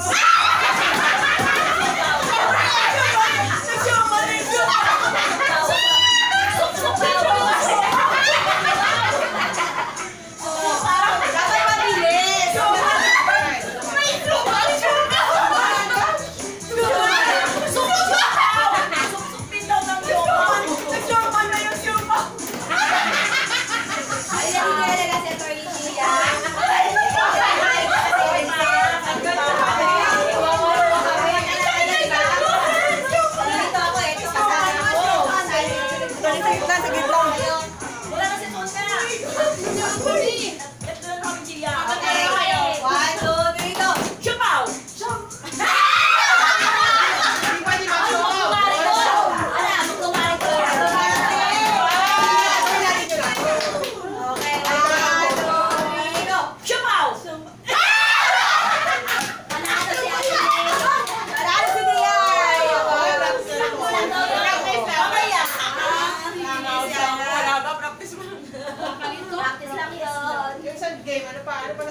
Ah! con esta చేయమని పాడుపడ